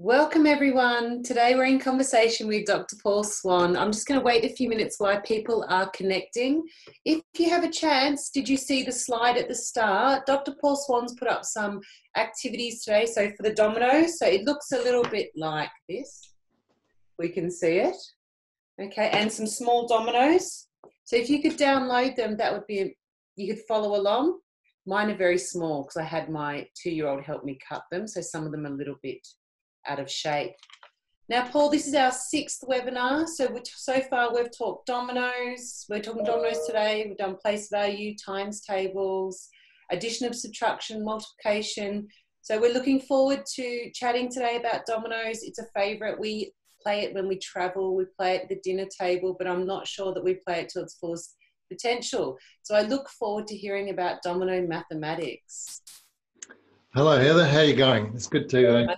Welcome, everyone. Today we're in conversation with Dr. Paul Swan. I'm just going to wait a few minutes while people are connecting. If you have a chance, did you see the slide at the start? Dr. Paul Swan's put up some activities today. So for the dominoes, so it looks a little bit like this. We can see it. Okay, and some small dominoes. So if you could download them, that would be, you could follow along. Mine are very small because I had my two-year-old help me cut them. So some of them are a little bit out of shape. Now, Paul, this is our sixth webinar. So, so far we've talked dominoes. We're talking dominoes today. We've done place value, times tables, addition of subtraction, multiplication. So we're looking forward to chatting today about dominoes. It's a favorite. We play it when we travel. We play it at the dinner table, but I'm not sure that we play it to its fullest potential. So I look forward to hearing about domino mathematics. Hello, Heather. How are you going? It's good to uh,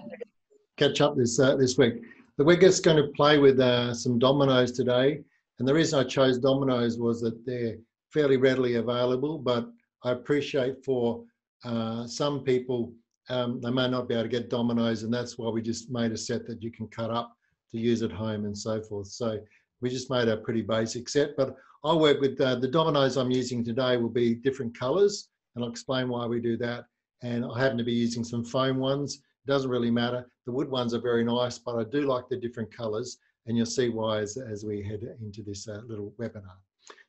catch up this uh, this week. But we're just going to play with uh, some dominoes today. And the reason I chose dominoes was that they're fairly readily available, but I appreciate for uh, some people, um, they may not be able to get dominoes, and that's why we just made a set that you can cut up to use at home and so forth. So we just made a pretty basic set, but I'll work with uh, the dominoes I'm using today will be different colors, and I'll explain why we do that. And I happen to be using some foam ones It doesn't really matter. The wood ones are very nice, but I do like the different colors and you'll see why as, as we head into this uh, little webinar.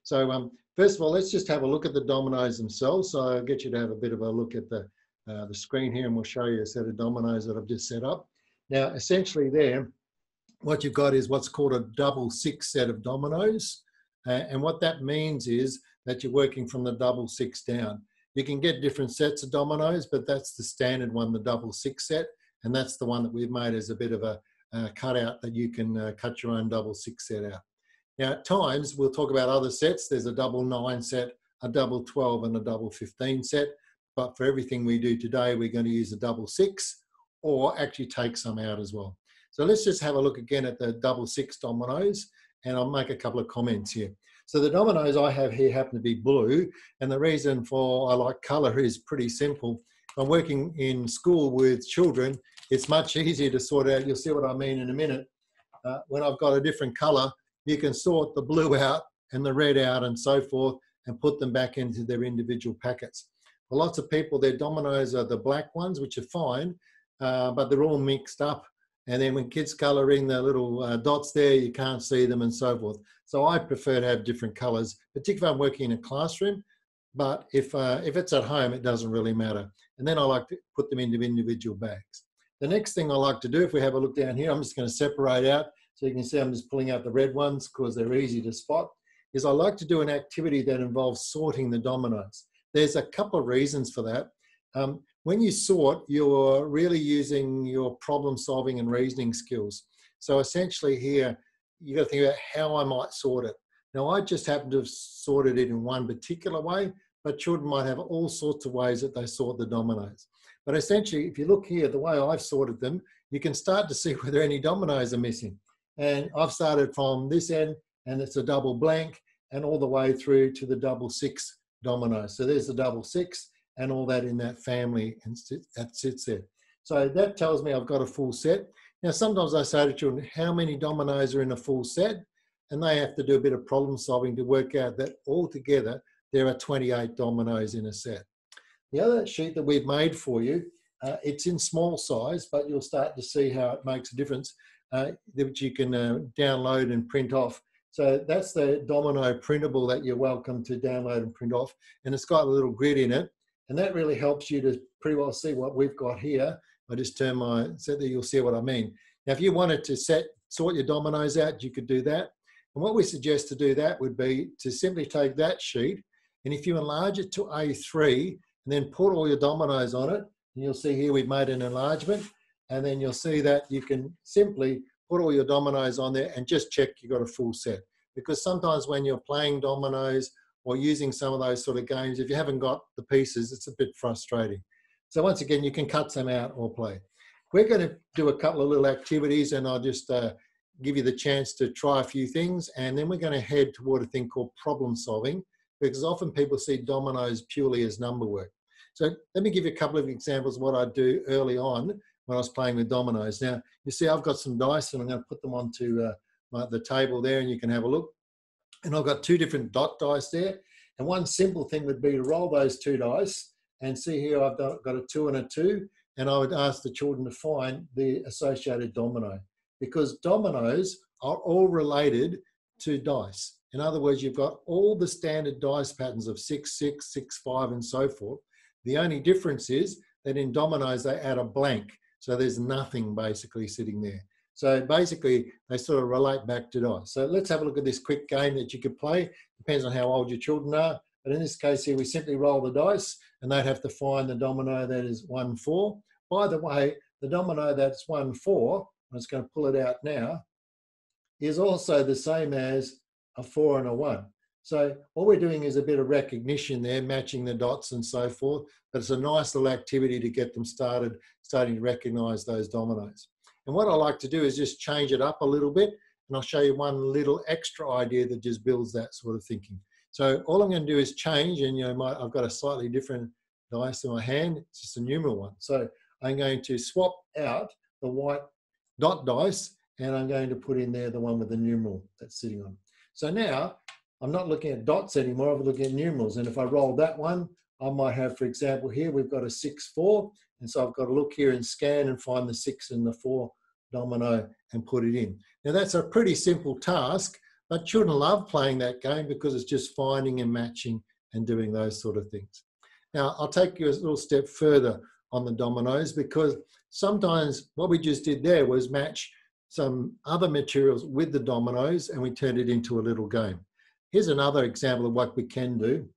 So um, first of all, let's just have a look at the dominoes themselves. So I'll get you to have a bit of a look at the, uh, the screen here and we'll show you a set of dominoes that I've just set up. Now, essentially there, what you've got is what's called a double six set of dominoes. Uh, and what that means is that you're working from the double six down. You can get different sets of dominoes, but that's the standard one, the double six set. And that's the one that we've made as a bit of a uh, cutout that you can uh, cut your own double six set out. Now, at times, we'll talk about other sets. There's a double nine set, a double 12, and a double 15 set. But for everything we do today, we're going to use a double six or actually take some out as well. So let's just have a look again at the double six dominoes and I'll make a couple of comments here. So the dominoes I have here happen to be blue, and the reason for I like colour is pretty simple. I'm working in school with children. It's much easier to sort out. You'll see what I mean in a minute. Uh, when I've got a different colour, you can sort the blue out and the red out and so forth, and put them back into their individual packets. For lots of people, their dominoes are the black ones, which are fine, uh, but they're all mixed up and then when kids color in the little uh, dots there, you can't see them and so forth. So I prefer to have different colors, particularly if I'm working in a classroom. But if, uh, if it's at home, it doesn't really matter. And then I like to put them into individual bags. The next thing I like to do, if we have a look down here, I'm just going to separate out. So you can see I'm just pulling out the red ones because they're easy to spot, is I like to do an activity that involves sorting the dominoes. There's a couple of reasons for that. Um, when you sort, you're really using your problem solving and reasoning skills. So essentially here, you've got to think about how I might sort it. Now, I just happen to have sorted it in one particular way, but children might have all sorts of ways that they sort the dominoes. But essentially, if you look here, the way I've sorted them, you can start to see whether any dominoes are missing. And I've started from this end, and it's a double blank, and all the way through to the double six domino. So there's the double six, and all that in that family and that sits there. So that tells me I've got a full set. Now, sometimes I say to children, how many dominoes are in a full set? And they have to do a bit of problem solving to work out that altogether there are 28 dominoes in a set. The other sheet that we've made for you, uh, it's in small size, but you'll start to see how it makes a difference, uh, which you can uh, download and print off. So that's the domino printable that you're welcome to download and print off. And it's got a little grid in it and that really helps you to pretty well see what we've got here. I just turn my, so that you'll see what I mean. Now, if you wanted to set, sort your dominoes out, you could do that. And what we suggest to do that would be to simply take that sheet, and if you enlarge it to A3, and then put all your dominoes on it, and you'll see here we've made an enlargement, and then you'll see that you can simply put all your dominoes on there and just check you've got a full set. Because sometimes when you're playing dominoes or using some of those sort of games, if you haven't got the pieces, it's a bit frustrating. So once again, you can cut some out or play. We're going to do a couple of little activities and I'll just uh, give you the chance to try a few things. And then we're going to head toward a thing called problem solving because often people see dominoes purely as number work. So let me give you a couple of examples of what I do early on when I was playing with dominoes. Now, you see I've got some dice and I'm going to put them onto uh, my, the table there and you can have a look. And I've got two different dot dice there. And one simple thing would be to roll those two dice and see here I've got a two and a two. And I would ask the children to find the associated domino because dominoes are all related to dice. In other words, you've got all the standard dice patterns of six, six, six, five, and so forth. The only difference is that in dominoes, they add a blank. So there's nothing basically sitting there. So basically, they sort of relate back to dice. So let's have a look at this quick game that you could play. Depends on how old your children are. But in this case here, we simply roll the dice and they'd have to find the domino that is 1, 4. By the way, the domino that's 1, 4, I'm just going to pull it out now, is also the same as a 4 and a 1. So what we're doing is a bit of recognition there, matching the dots and so forth. But it's a nice little activity to get them started, starting to recognise those dominoes. And what I like to do is just change it up a little bit. And I'll show you one little extra idea that just builds that sort of thinking. So all I'm going to do is change, and you know, my, I've got a slightly different dice in my hand. It's just a numeral one. So I'm going to swap out the white dot dice, and I'm going to put in there the one with the numeral that's sitting on. So now I'm not looking at dots anymore, I'm looking at numerals. And if I roll that one, I might have, for example, here we've got a 6, 4. And so I've got to look here and scan and find the 6 and the 4 domino and put it in. Now that's a pretty simple task, but children love playing that game because it's just finding and matching and doing those sort of things. Now I'll take you a little step further on the dominoes because sometimes what we just did there was match some other materials with the dominoes and we turned it into a little game. Here's another example of what we can do.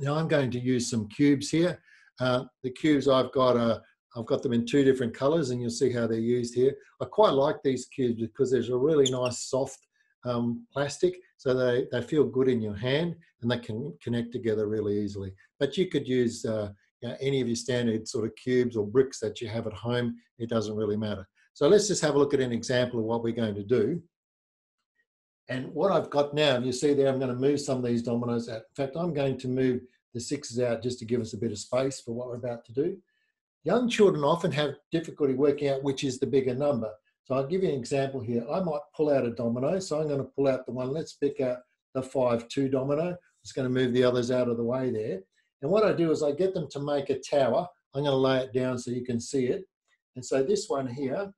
Now I'm going to use some cubes here. Uh, the cubes I've got are I've got them in two different colors and you'll see how they're used here. I quite like these cubes because there's a really nice soft um, plastic so they, they feel good in your hand and they can connect together really easily. But you could use uh, you know, any of your standard sort of cubes or bricks that you have at home. It doesn't really matter. So let's just have a look at an example of what we're going to do. And what I've got now, you see there, I'm going to move some of these dominoes out. In fact, I'm going to move the sixes out just to give us a bit of space for what we're about to do. Young children often have difficulty working out which is the bigger number. So I'll give you an example here. I might pull out a domino. So I'm going to pull out the one. Let's pick out the 5-2 domino. I'm just going to move the others out of the way there. And what I do is I get them to make a tower. I'm going to lay it down so you can see it. And so this one here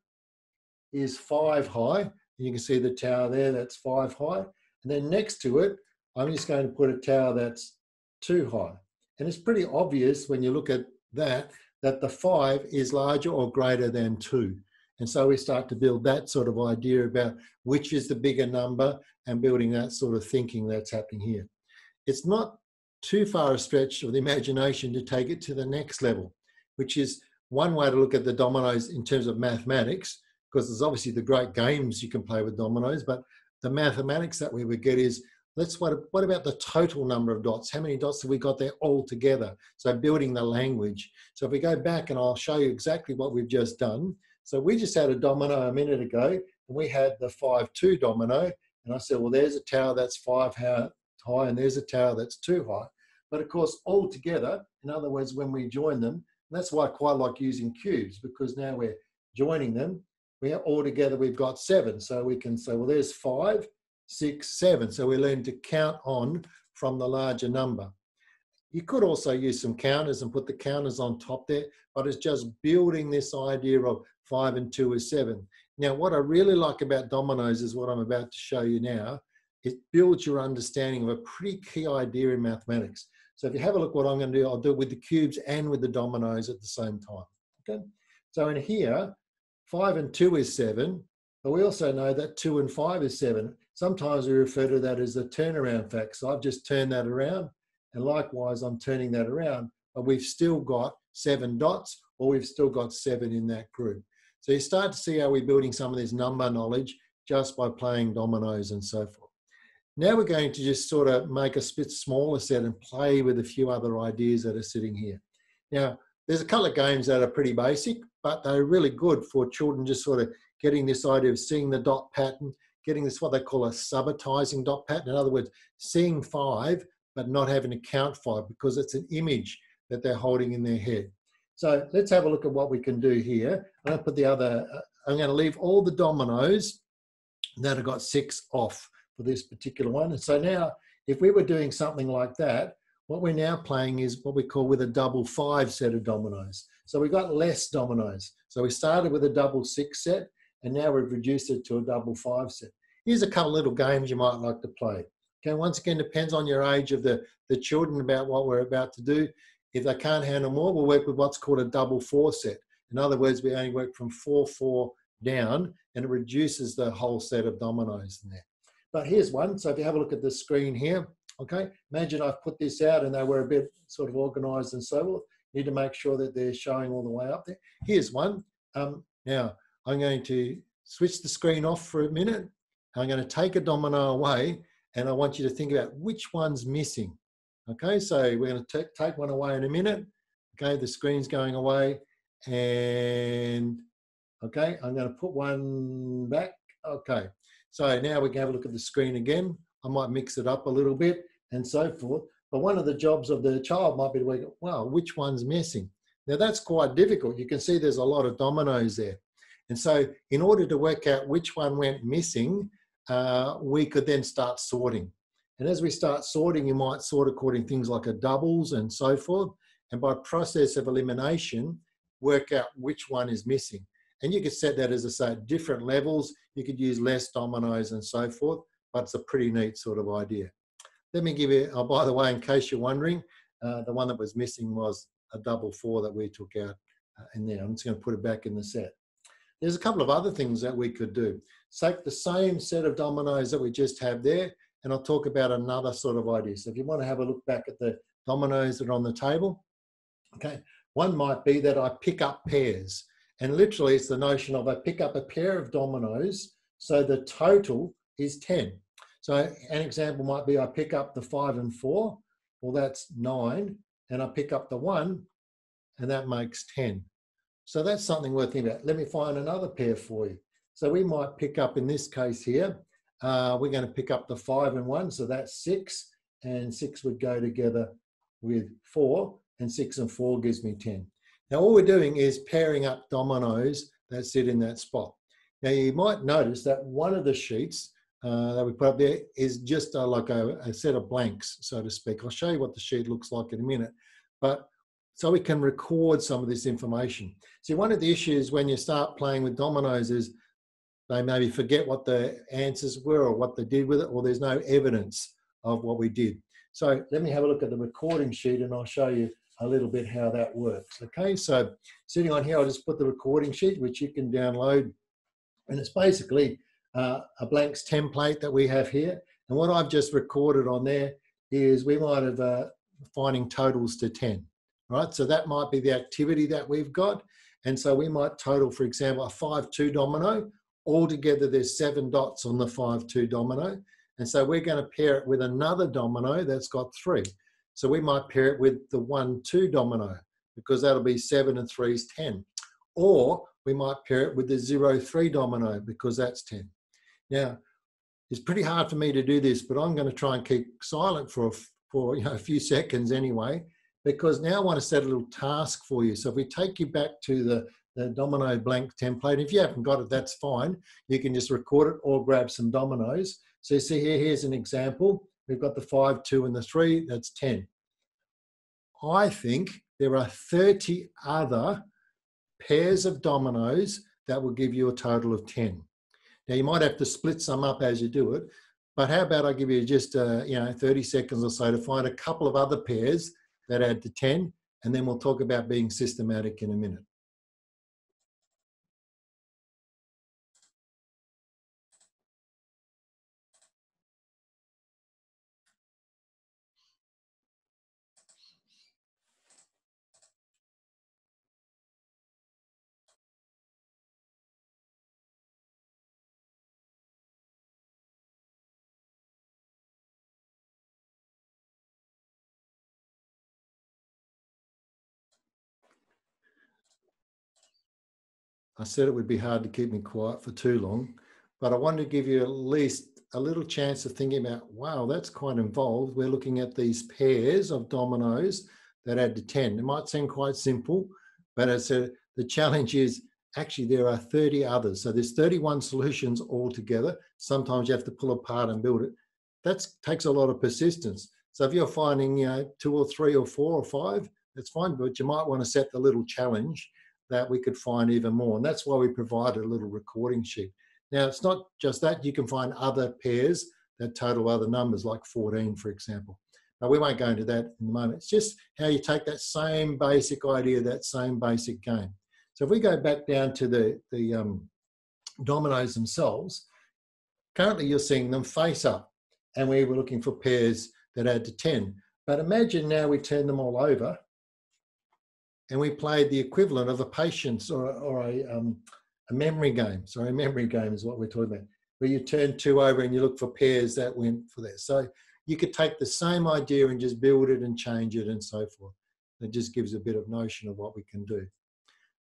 is 5 high. You can see the tower there, that's 5 high. And then next to it, I'm just going to put a tower that's 2 high. And it's pretty obvious when you look at that that the five is larger or greater than two. And so we start to build that sort of idea about which is the bigger number and building that sort of thinking that's happening here. It's not too far a stretch of the imagination to take it to the next level, which is one way to look at the dominoes in terms of mathematics, because there's obviously the great games you can play with dominoes, but the mathematics that we would get is let's what, what about the total number of dots? How many dots have we got there all together? So building the language. So if we go back and I'll show you exactly what we've just done. So we just had a domino a minute ago and we had the 5-2 domino. And I said, well, there's a tower that's five high and there's a tower that's two high. But of course, all together, in other words, when we join them, that's why I quite like using cubes because now we're joining them. We are all together, we've got seven. So we can say, well, there's five six, seven. So we learn to count on from the larger number. You could also use some counters and put the counters on top there, but it's just building this idea of five and two is seven. Now, what I really like about dominoes is what I'm about to show you now. It builds your understanding of a pretty key idea in mathematics. So if you have a look what I'm going to do, I'll do it with the cubes and with the dominoes at the same time. Okay. So in here, five and two is seven, but we also know that two and five is seven. Sometimes we refer to that as the turnaround fact. So I've just turned that around. And likewise, I'm turning that around, but we've still got seven dots or we've still got seven in that group. So you start to see how we're building some of this number knowledge just by playing dominoes and so forth. Now we're going to just sort of make a bit smaller set and play with a few other ideas that are sitting here. Now, there's a couple of games that are pretty basic, but they're really good for children just sort of getting this idea of seeing the dot pattern, getting this what they call a subitizing dot pattern. In other words, seeing five but not having to count five because it's an image that they're holding in their head. So let's have a look at what we can do here. I'm going to put the other, uh, I'm going to leave all the dominoes that have got six off for this particular one. And so now, if we were doing something like that, what we're now playing is what we call with a double five set of dominoes. So we've got less dominoes. So we started with a double six set, and now we've reduced it to a double five set. Here's a couple little games you might like to play. Okay, once again, depends on your age of the, the children about what we're about to do. If they can't handle more, we'll work with what's called a double four set. In other words, we only work from four, four down, and it reduces the whole set of dominoes in there. But here's one. So if you have a look at the screen here, okay, imagine I've put this out and they were a bit sort of organized and so forth. Need to make sure that they're showing all the way up there. Here's one. Um, now, I'm going to switch the screen off for a minute. I'm going to take a domino away and I want you to think about which one's missing. Okay, so we're going to take take one away in a minute. Okay, the screen's going away and okay, I'm going to put one back. Okay, so now we can have a look at the screen again. I might mix it up a little bit and so forth. But one of the jobs of the child might be to work out, well, which one's missing? Now that's quite difficult. You can see there's a lot of dominoes there. And so in order to work out which one went missing, uh, we could then start sorting. And as we start sorting, you might sort according things like a doubles and so forth. And by process of elimination, work out which one is missing. And you could set that as I say, at different levels. You could use less dominoes and so forth, but it's a pretty neat sort of idea. Let me give you, oh, by the way, in case you're wondering, uh, the one that was missing was a double four that we took out uh, in there. I'm just going to put it back in the set. There's a couple of other things that we could do. Take the same set of dominoes that we just have there, and I'll talk about another sort of idea. So if you want to have a look back at the dominoes that are on the table, okay, one might be that I pick up pairs. And literally, it's the notion of I pick up a pair of dominoes, so the total is 10. So an example might be I pick up the five and four, well, that's nine, and I pick up the one, and that makes 10. So that's something worth thinking about. Let me find another pair for you. So we might pick up, in this case here, uh, we're going to pick up the five and one, so that's six, and six would go together with four, and six and four gives me 10. Now all we're doing is pairing up dominoes that sit in that spot. Now you might notice that one of the sheets uh, that we put up there is just uh, like a, a, set of blanks, so to speak. I'll show you what the sheet looks like in a minute. But so we can record some of this information. See, one of the issues when you start playing with dominoes is they maybe forget what the answers were or what they did with it, or there's no evidence of what we did. So let me have a look at the recording sheet and I'll show you a little bit how that works. Okay, so sitting on here, I'll just put the recording sheet, which you can download. And it's basically uh, a blanks template that we have here. And what I've just recorded on there is we might have uh, finding totals to 10, right? So that might be the activity that we've got. And so we might total, for example, a 5-2 domino. Altogether, there's seven dots on the 5-2 domino. And so we're going to pair it with another domino that's got three. So we might pair it with the 1-2 domino because that'll be 7 and 3 is 10. Or we might pair it with the 0-3 domino because that's 10. Now, it's pretty hard for me to do this, but I'm going to try and keep silent for, for you know, a few seconds anyway, because now I want to set a little task for you. So if we take you back to the, the domino blank template, if you haven't got it, that's fine. You can just record it or grab some dominoes. So you see here, here's an example. We've got the five, two, and the three, that's 10. I think there are 30 other pairs of dominoes that will give you a total of 10. Now you might have to split some up as you do it, but how about I give you just uh, you know 30 seconds or so to find a couple of other pairs that add to 10, and then we'll talk about being systematic in a minute. I said it would be hard to keep me quiet for too long, but I wanted to give you at least a little chance of thinking about, wow, that's quite involved. We're looking at these pairs of dominoes that add to 10. It might seem quite simple, but it's the challenge is actually there are 30 others. So there's 31 solutions altogether. Sometimes you have to pull apart and build it. That takes a lot of persistence. So if you're finding you know, two or three or four or five, that's fine, but you might want to set the little challenge that we could find even more. And that's why we provide a little recording sheet. Now, it's not just that, you can find other pairs that total other numbers, like 14, for example. But we won't go into that in a moment. It's just how you take that same basic idea, that same basic game. So if we go back down to the, the um, dominoes themselves, currently you're seeing them face up and we were looking for pairs that add to 10. But imagine now we turn them all over and we played the equivalent of a patience or, or a, um, a memory game. Sorry, a memory game is what we're talking about, where you turn two over and you look for pairs that went for that. So you could take the same idea and just build it and change it and so forth. It just gives a bit of notion of what we can do.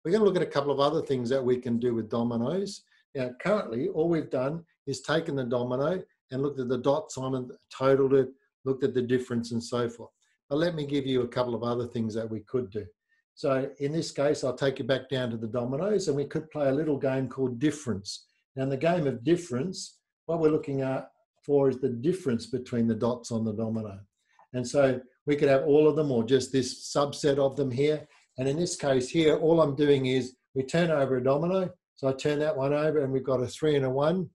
We're going to look at a couple of other things that we can do with dominoes. Now, currently, all we've done is taken the domino and looked at the dots on it, totaled it, looked at the difference and so forth. But let me give you a couple of other things that we could do. So in this case, I'll take you back down to the dominoes and we could play a little game called difference. Now in the game of difference, what we're looking at for is the difference between the dots on the domino. And so we could have all of them or just this subset of them here. And in this case here, all I'm doing is we turn over a domino. So I turn that one over and we've got a three and a one.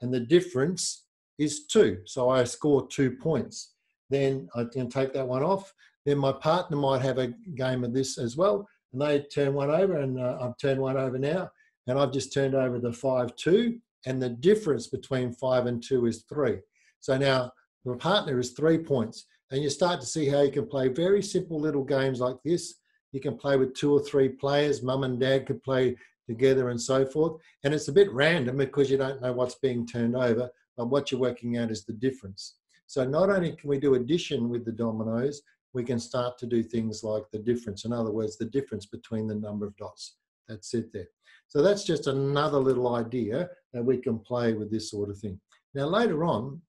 And the difference is two. So I score two points. Then I can take that one off. Then my partner might have a game of this as well. And they turn one over and uh, I've turned one over now. And I've just turned over the five, two. And the difference between five and two is three. So now the partner is three points. And you start to see how you can play very simple little games like this. You can play with two or three players. Mum and dad could play together and so forth. And it's a bit random because you don't know what's being turned over, but what you're working out is the difference. So not only can we do addition with the dominoes, we can start to do things like the difference. In other words, the difference between the number of dots that sit there. So that's just another little idea that we can play with this sort of thing. Now later on,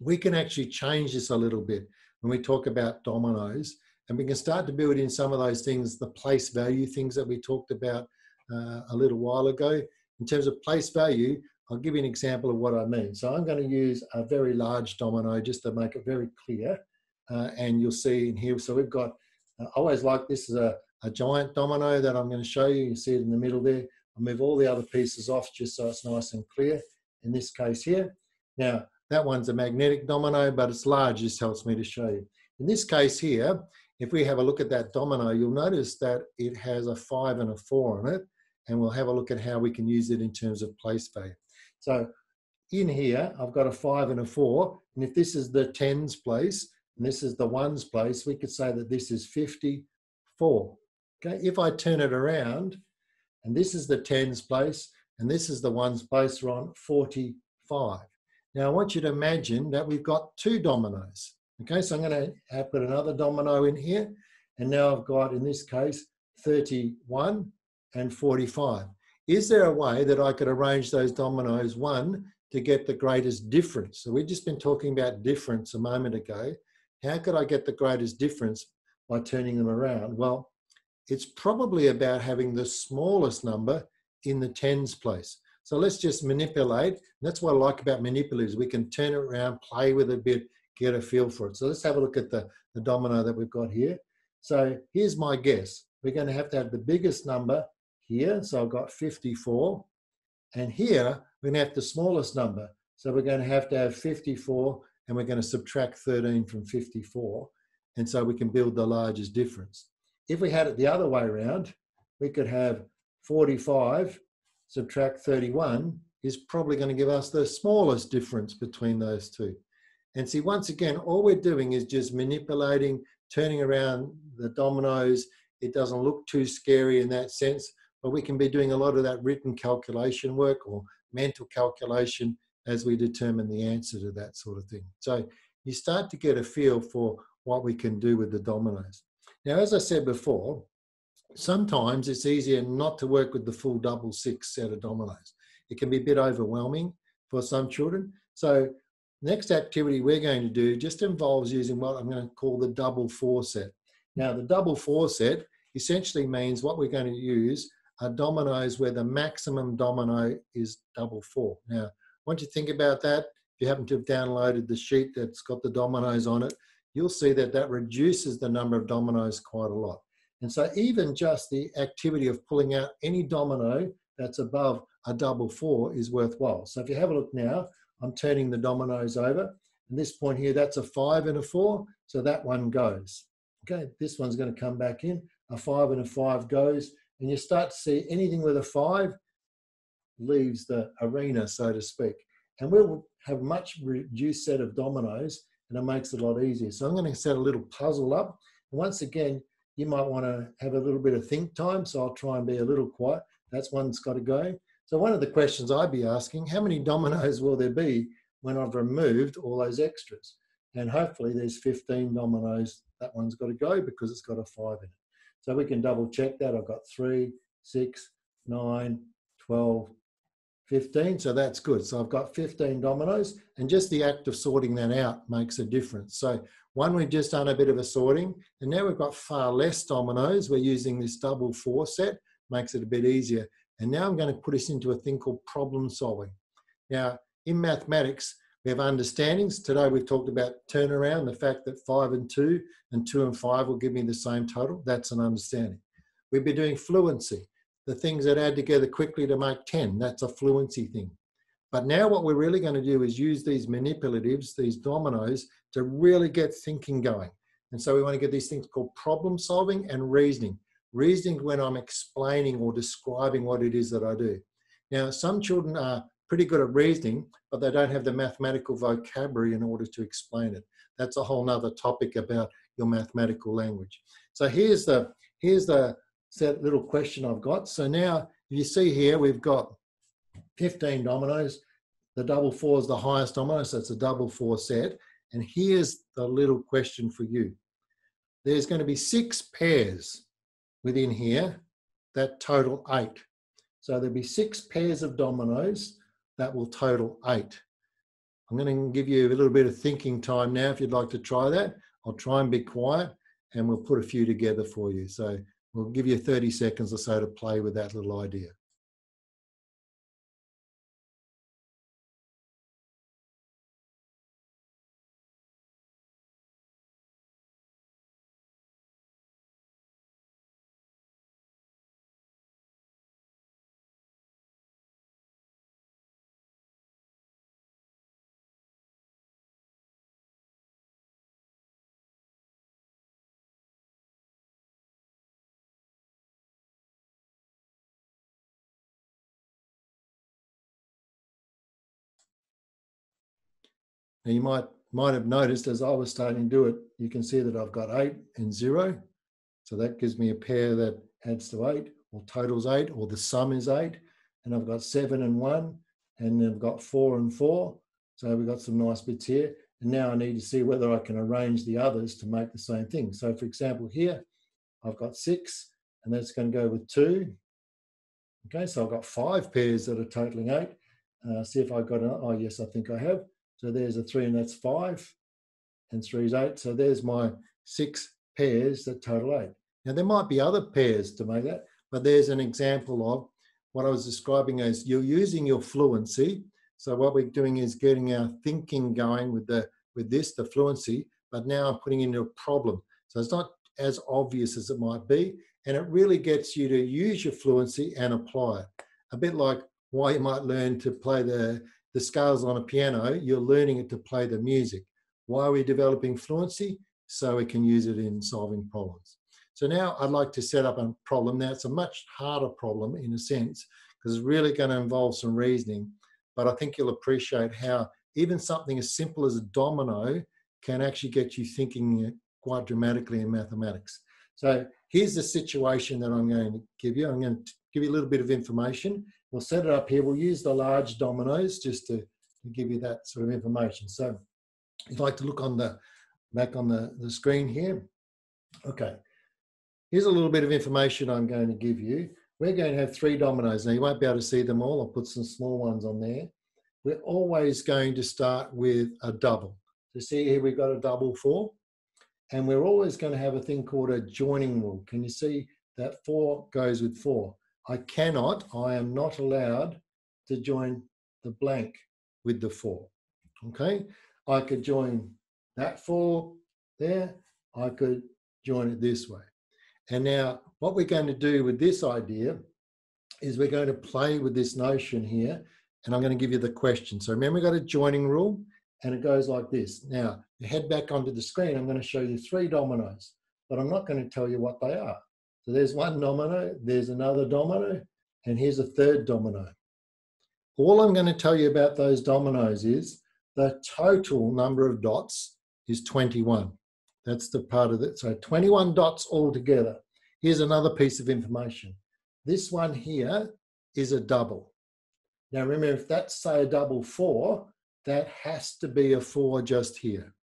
we can actually change this a little bit when we talk about dominoes and we can start to build in some of those things, the place value things that we talked about uh, a little while ago. In terms of place value, I'll give you an example of what I mean. So I'm going to use a very large domino just to make it very clear uh, and you'll see in here. So we've got, uh, I always like this is a, a giant domino that I'm going to show you. You see it in the middle there. I'll move all the other pieces off just so it's nice and clear in this case here. Now, that one's a magnetic domino, but it's large, just helps me to show you. In this case here, if we have a look at that domino, you'll notice that it has a five and a four on it, and we'll have a look at how we can use it in terms of place value. So in here, I've got a five and a four, and if this is the tens place, and this is the ones place, we could say that this is 54. Okay, if I turn it around, and this is the tens place, and this is the ones place, we're on 45. Now I want you to imagine that we've got two dominoes. Okay, so I'm going to put another domino in here, and now I've got, in this case, 31 and 45. Is there a way that I could arrange those dominoes, one, to get the greatest difference? So we've just been talking about difference a moment ago. How could I get the greatest difference by turning them around? Well, it's probably about having the smallest number in the tens place. So let's just manipulate. That's what I like about manipulatives. We can turn it around, play with it a bit, get a feel for it. So let's have a look at the, the domino that we've got here. So here's my guess. We're going to have to have the biggest number here. So I've got 54. And here, we're going to have the smallest number. So we're going to have to have 54 and we're going to subtract 13 from 54. And so we can build the largest difference. If we had it the other way around, we could have 45 subtract 31 is probably going to give us the smallest difference between those two. And see, once again, all we're doing is just manipulating, turning around the dominoes. It doesn't look too scary in that sense, but we can be doing a lot of that written calculation work or mental calculation as we determine the answer to that sort of thing. So you start to get a feel for what we can do with the dominoes. Now, as I said before, sometimes it's easier not to work with the full double six set of dominoes. It can be a bit overwhelming for some children. So next activity we're going to do just involves using what I'm going to call the double four set. Now, the double four set essentially means what we're going to use are dominoes where the maximum domino is double four. Now, once you think about that, if you happen to have downloaded the sheet that's got the dominoes on it, you'll see that that reduces the number of dominoes quite a lot. And so even just the activity of pulling out any domino that's above a double four is worthwhile. So if you have a look now, I'm turning the dominoes over. And this point here, that's a five and a four. So that one goes. Okay, this one's going to come back in. A five and a five goes. And you start to see anything with a five leaves the arena, so to speak. And we'll have a much reduced set of dominoes and it makes it a lot easier. So I'm going to set a little puzzle up. And once again, you might want to have a little bit of think time. So I'll try and be a little quiet. That's one that's got to go. So one of the questions I'd be asking, how many dominoes will there be when I've removed all those extras? And hopefully there's 15 dominoes. That one's got to go because it's got a five in it. So we can double check that. I've got three, six, nine, 12, 15. So that's good. So I've got 15 dominoes and just the act of sorting that out makes a difference. So one, we've just done a bit of a sorting and now we've got far less dominoes. We're using this double four set, makes it a bit easier. And now I'm going to put us into a thing called problem solving. Now, in mathematics, we have understandings. Today we've talked about turnaround, the fact that five and two and two and five will give me the same total. That's an understanding. We've been doing fluency, the things that add together quickly to make 10. That's a fluency thing. But now what we're really going to do is use these manipulatives, these dominoes, to really get thinking going. And so we want to get these things called problem solving and reasoning. Reasoning when I'm explaining or describing what it is that I do. Now, some children are pretty good at reasoning, but they don't have the mathematical vocabulary in order to explain it. That's a whole nother topic about your mathematical language. So here's the, here's the set little question I've got. So now you see here, we've got 15 dominoes. The double four is the highest domino, so it's a double four set. And here's the little question for you. There's going to be six pairs within here that total eight. So there'll be six pairs of dominoes that will total eight. I'm going to give you a little bit of thinking time now if you'd like to try that. I'll try and be quiet and we'll put a few together for you. So we'll give you 30 seconds or so to play with that little idea. Now you might might have noticed as I was starting to do it, you can see that I've got eight and zero. So that gives me a pair that adds to eight or totals eight or the sum is eight. And I've got seven and one and I've got four and four. So we've got some nice bits here. And now I need to see whether I can arrange the others to make the same thing. So for example, here I've got six and that's going to go with two. Okay, so I've got five pairs that are totaling eight. Uh, see if I've got an, oh yes, I think I have. So there's a three and that's five and three is eight. So there's my six pairs that total eight. Now there might be other pairs to make that, but there's an example of what I was describing as you're using your fluency. So what we're doing is getting our thinking going with the with this, the fluency, but now I'm putting into a problem. So it's not as obvious as it might be, and it really gets you to use your fluency and apply it. A bit like why you might learn to play the the scales on a piano, you're learning it to play the music. Why are we developing fluency? So we can use it in solving problems. So now I'd like to set up a problem. Now it's a much harder problem in a sense, because it's really going to involve some reasoning. But I think you'll appreciate how even something as simple as a domino can actually get you thinking quite dramatically in mathematics. So here's the situation that I'm going to give you. I'm going to give you a little bit of information We'll set it up here. We'll use the large dominoes just to, to give you that sort of information. So if you'd like to look on the back on the, the screen here. Okay, here's a little bit of information I'm going to give you. We're going to have three dominoes. Now you won't be able to see them all. I'll put some small ones on there. We're always going to start with a double. So see here we've got a double four. And we're always going to have a thing called a joining rule. Can you see that four goes with four? I cannot, I am not allowed to join the blank with the four. Okay, I could join that four there, I could join it this way. And now what we're going to do with this idea is we're going to play with this notion here and I'm going to give you the question. So remember, we've got a joining rule and it goes like this. Now, head back onto the screen, I'm going to show you three dominoes, but I'm not going to tell you what they are. So there's one domino, there's another domino, and here's a third domino. All I'm going to tell you about those dominoes is the total number of dots is 21. That's the part of it. So 21 dots altogether. Here's another piece of information. This one here is a double. Now remember, if that's say a double four, that has to be a four just here.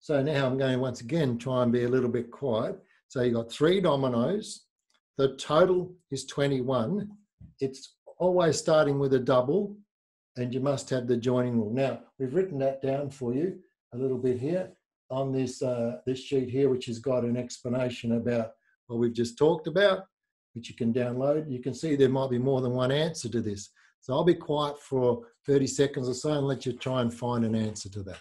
So now I'm going once again try and be a little bit quiet. So you've got three dominoes. The total is 21. It's always starting with a double and you must have the joining rule. Now, we've written that down for you a little bit here on this, uh, this sheet here, which has got an explanation about what we've just talked about, which you can download. You can see there might be more than one answer to this. So I'll be quiet for 30 seconds or so and let you try and find an answer to that.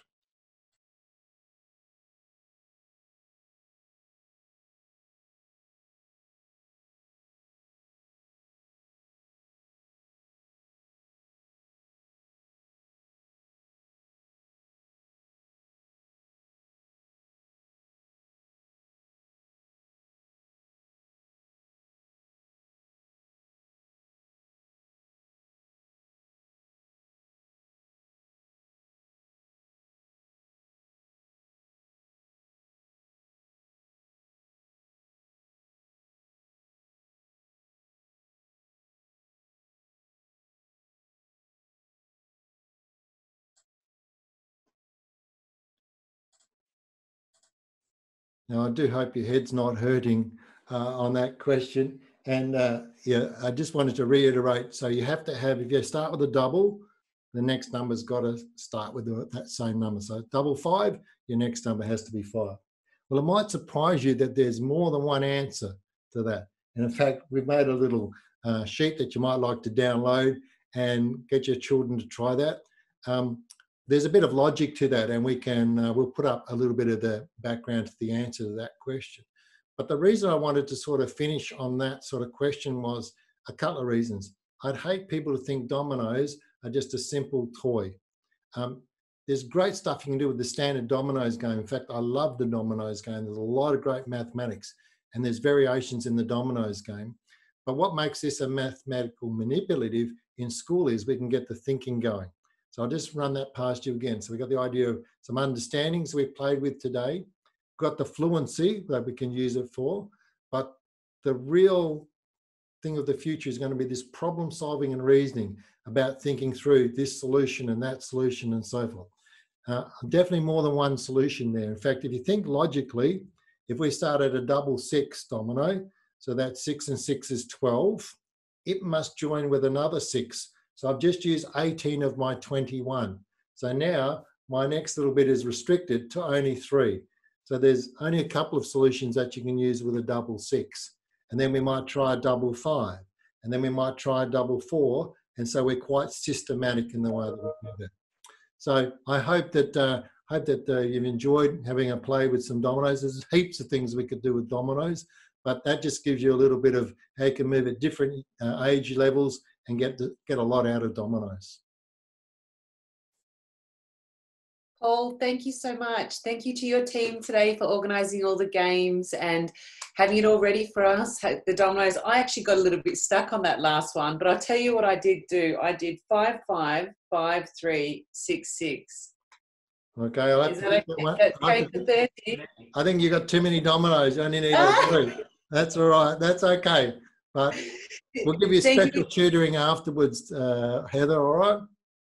Now, I do hope your head's not hurting uh, on that question. And uh, yeah, I just wanted to reiterate. So you have to have, if you start with a double, the next number's got to start with that same number. So double five, your next number has to be five. Well, it might surprise you that there's more than one answer to that. And in fact, we've made a little uh, sheet that you might like to download and get your children to try that. Um, there's a bit of logic to that, and we can uh, we'll put up a little bit of the background to the answer to that question. But the reason I wanted to sort of finish on that sort of question was a couple of reasons. I'd hate people to think dominoes are just a simple toy. Um, there's great stuff you can do with the standard dominoes game. In fact, I love the dominoes game. There's a lot of great mathematics, and there's variations in the dominoes game. But what makes this a mathematical manipulative in school is we can get the thinking going. So I'll just run that past you again. So we got the idea of some understandings we've played with today, got the fluency that we can use it for, but the real thing of the future is going to be this problem solving and reasoning about thinking through this solution and that solution and so forth. Uh, definitely more than one solution there. In fact, if you think logically, if we start at a double six domino, so that six and six is 12, it must join with another six so I've just used 18 of my 21. So now my next little bit is restricted to only three. So there's only a couple of solutions that you can use with a double six. And then we might try a double five. And then we might try a double four. And so we're quite systematic in the way that we do it. So I hope that uh, hope that uh, you've enjoyed having a play with some dominoes. There's heaps of things we could do with dominoes, but that just gives you a little bit of how you can move at different uh, age levels and get to, get a lot out of dominoes. Paul, thank you so much. Thank you to your team today for organising all the games and having it all ready for us. The dominoes, I actually got a little bit stuck on that last one, but I'll tell you what I did do. I did five, five, five, three, six, six. Okay, I'll have to okay? I, think, I think you got too many dominoes. You only need three. That's all right. That's okay. But we'll give you special you. tutoring afterwards, uh, Heather. All right.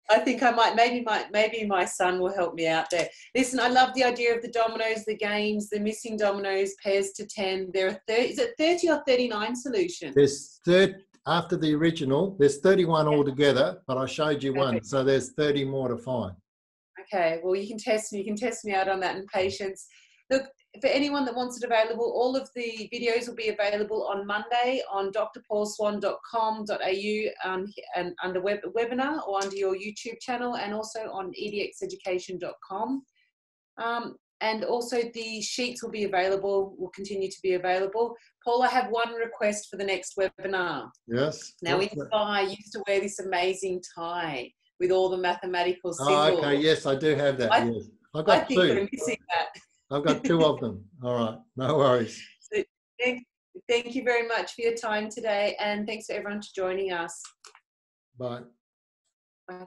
I think I might maybe my maybe my son will help me out there. Listen, I love the idea of the dominoes, the games, the missing dominoes, pairs to ten. There are thirty. Is it thirty or thirty nine solutions? There's thirty after the original. There's thirty one yeah. altogether, but I showed you okay. one, so there's thirty more to find. Okay. Well, you can test me. You can test me out on that in patience. Look, for anyone that wants it available, all of the videos will be available on Monday on drpaulswan.com.au um, and under web, webinar or under your YouTube channel and also on edxeducation.com. Um, and also the sheets will be available, will continue to be available. Paul, I have one request for the next webinar. Yes. Now, in I used to wear this amazing tie with all the mathematical symbols. Oh, okay, yes, I do have that. I, yes. I've got I think two. we're missing that. I've got two of them. All right, no worries. So, thank, thank you very much for your time today, and thanks for everyone for joining us. Bye. Bye.